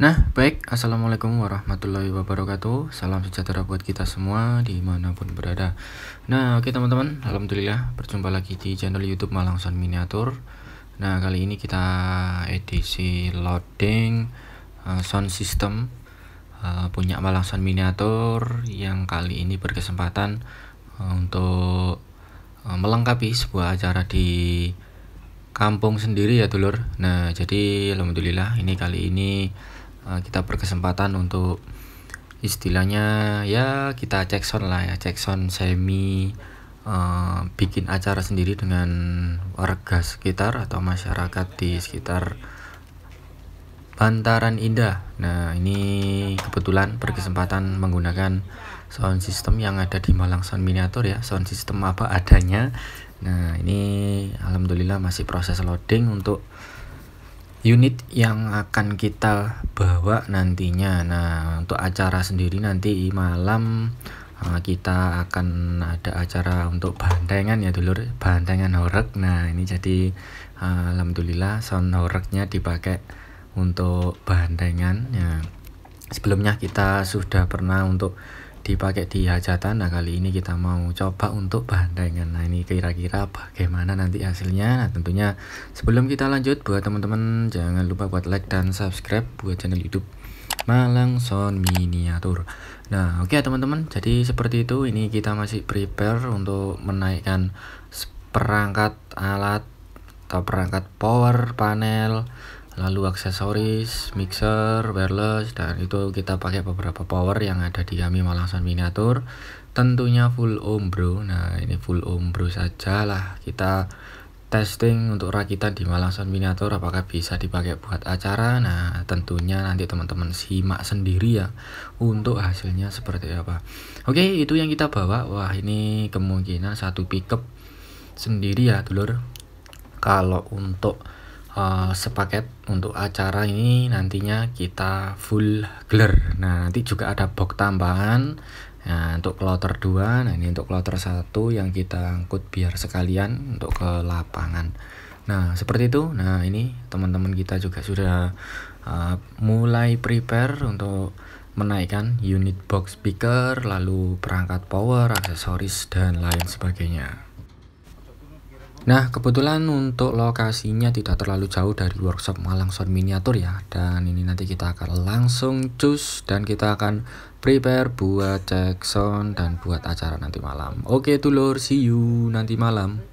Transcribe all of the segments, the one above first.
Nah, baik. Assalamualaikum warahmatullahi wabarakatuh. Salam sejahtera buat kita semua di mana pun berada. Nah, oke teman-teman. Alhamdulillah berjumpa lagi di channel YouTube Malang Sound Miniatur. Nah, kali ini kita edisi loading uh, sound system uh, punya Malang Sound Miniatur yang kali ini berkesempatan uh, untuk uh, melengkapi sebuah acara di kampung sendiri ya dulur. Nah, jadi alhamdulillah ini kali ini kita berkesempatan untuk istilahnya ya kita cek sound lah ya cek sound semi uh, bikin acara sendiri dengan warga sekitar atau masyarakat di sekitar Bantaran Indah. Nah, ini kebetulan berkesempatan menggunakan sound system yang ada di Malang Sound Miniatur ya, sound system apa adanya. Nah, ini alhamdulillah masih proses loading untuk unit yang akan kita bawa nantinya. Nah untuk acara sendiri nanti malam uh, kita akan ada acara untuk bantengan ya dulur. Bantengan horek nah ini jadi uh, alhamdulillah sound horeknya dipakai untuk bantengan. Ya sebelumnya kita sudah pernah untuk dipakai di hajatan nah kali ini kita mau coba untuk bandengan nah ini kira-kira bagaimana nanti hasilnya? Nah tentunya sebelum kita lanjut buat teman-teman jangan lupa buat like dan subscribe buat channel youtube Malang Sound Miniatur. Nah oke okay, teman-teman. Jadi seperti itu. Ini kita masih prepare untuk menaikkan perangkat alat atau perangkat power panel lalu aksesoris, mixer, wireless dan itu kita pakai beberapa power yang ada di Yami Malangson miniatur. Tentunya full ohm bro. Nah ini full ohm bro saja lah kita testing untuk rakitan di Malangson miniatur apakah bisa dipakai buat acara? Nah tentunya nanti teman-teman simak sendiri ya untuk hasilnya seperti apa. Oke itu yang kita bawa. Wah ini kemungkinan satu pickup sendiri ya dulur kalau untuk uh, sepaket untuk acara ini nantinya kita full glare nah nanti juga ada box tambahan. Nah untuk kloter 2 nah ini untuk kloter 1 yang kita angkut biar sekalian untuk ke lapangan. Nah seperti itu. Nah ini teman-teman kita juga sudah uh, mulai prepare untuk menaikkan unit box speaker lalu perangkat power aksesoris dan lain sebagainya Nah, kebetulan untuk lokasinya tidak terlalu jauh dari workshop Malang Sound Miniatur ya. Dan ini nanti kita akan langsung cus dan kita akan prepare buat cek sound dan buat acara nanti malam. Oke, dulur, see you nanti malam.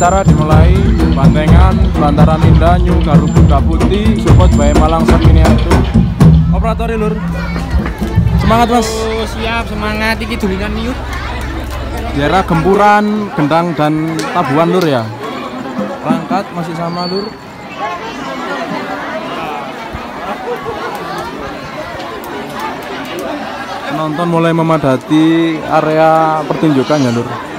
Acara dimulai bantengan Bantaran Indah New Garuda Putih support by Malang Miniatur operator lur. Semangat mas. Oh, siap semangat. Iki dulingan yuk. daerah gempuran gendang dan tabuan lur ya. Perangkat masih sama lur. Penonton mulai memadati area pertunjukan ya lur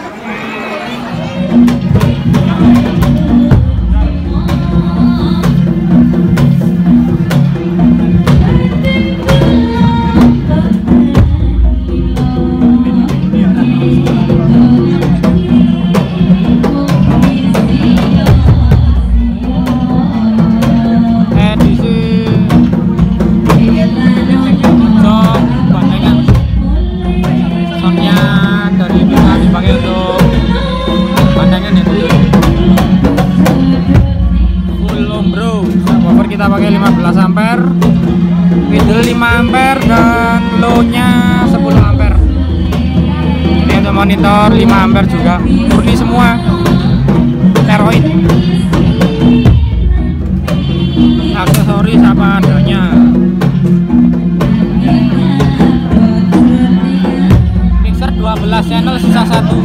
low-nya 10 ampere. Ini untuk monitor 5 ampere juga. Murni semua. Steroid. aksesoris apa adanya mixer 12 channel sisa satu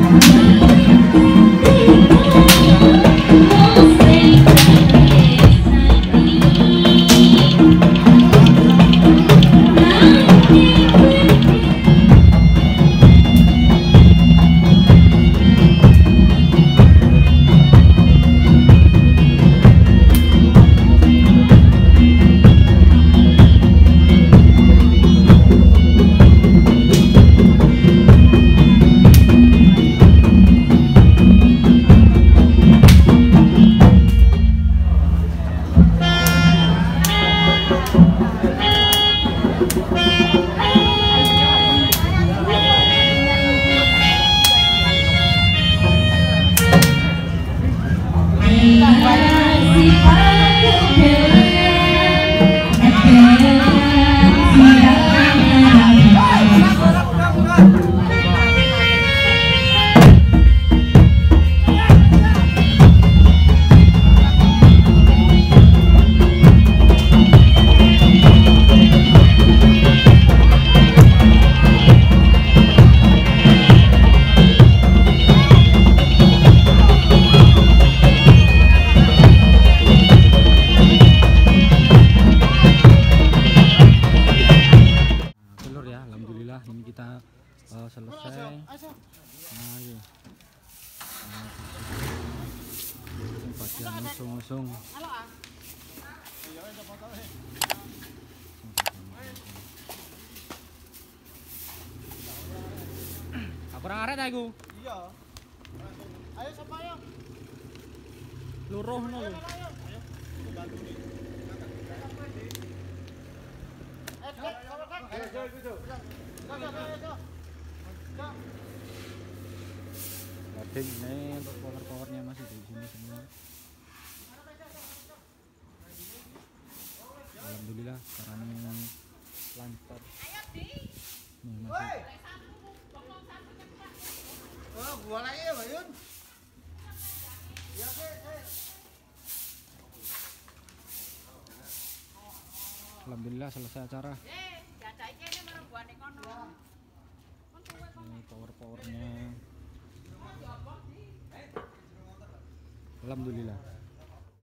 Kurang aret aku. Iya. Ayo siapa ayo? Luruh no. Ayo, ayo, ayo. Ayo, ayo. Ini untuk power-powernya masih di sini semua. Alhamdulillah sekarang lancar. Nih, masih Woi. Oh, ya. Ya, eh. Alhamdulillah selesai acara. Ini power-powernya. Alhamdulillah.